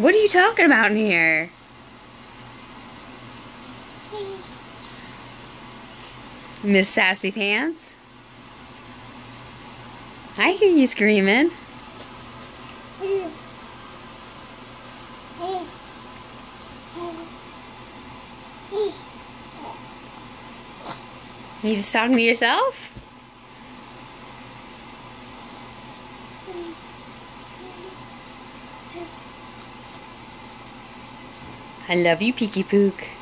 What are you talking about in here? Miss Sassy Pants? I hear you screaming. You just talking to yourself? I love you, Peeky Pook.